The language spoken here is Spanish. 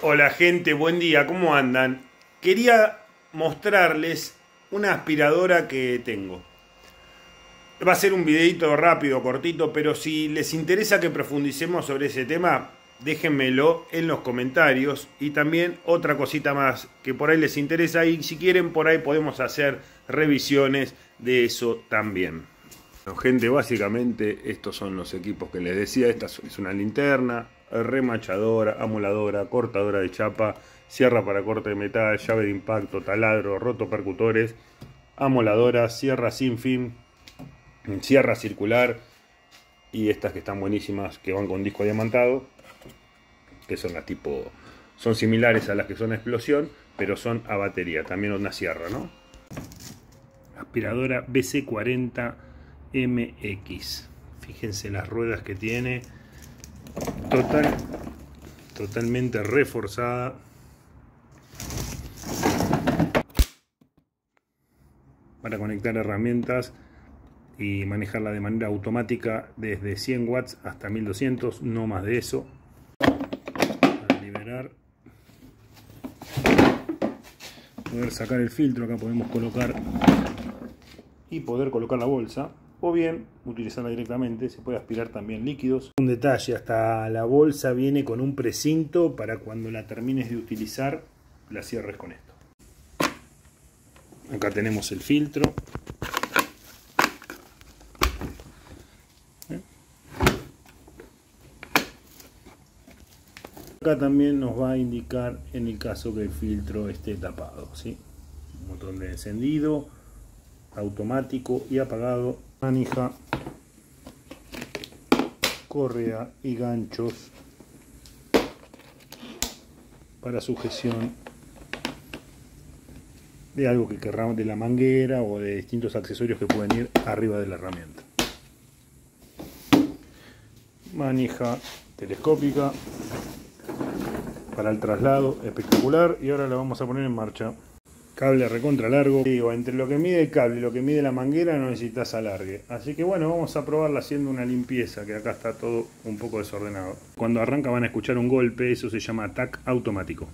Hola gente, buen día, ¿cómo andan? Quería mostrarles una aspiradora que tengo. Va a ser un videito rápido, cortito, pero si les interesa que profundicemos sobre ese tema, déjenmelo en los comentarios. Y también otra cosita más que por ahí les interesa y si quieren por ahí podemos hacer revisiones de eso también. Gente, básicamente estos son los equipos que les decía. Esta es una linterna, remachadora, amoladora, cortadora de chapa, sierra para corte de metal, llave de impacto, taladro, rotopercutores, amoladora, sierra sin fin, sierra circular y estas que están buenísimas que van con disco diamantado, que son las tipo, son similares a las que son a explosión, pero son a batería, también una sierra, ¿no? Aspiradora BC40 MX. Fíjense las ruedas que tiene total, totalmente reforzada. Para conectar herramientas y manejarla de manera automática desde 100 watts hasta 1200, no más de eso. Para liberar, poder sacar el filtro, acá podemos colocar y poder colocar la bolsa o bien utilizarla directamente, se puede aspirar también líquidos. Un detalle, hasta la bolsa viene con un precinto para cuando la termines de utilizar la cierres con esto. Acá tenemos el filtro. Acá también nos va a indicar en el caso que el filtro esté tapado. ¿sí? Un botón de encendido, automático y apagado manija, correa y ganchos para sujeción de algo que querramos de la manguera o de distintos accesorios que pueden ir arriba de la herramienta. Manija telescópica para el traslado espectacular y ahora la vamos a poner en marcha. Cable recontra largo. Digo, entre lo que mide el cable y lo que mide la manguera no necesitas alargue. Así que bueno, vamos a probarla haciendo una limpieza, que acá está todo un poco desordenado. Cuando arranca van a escuchar un golpe, eso se llama ataque automático.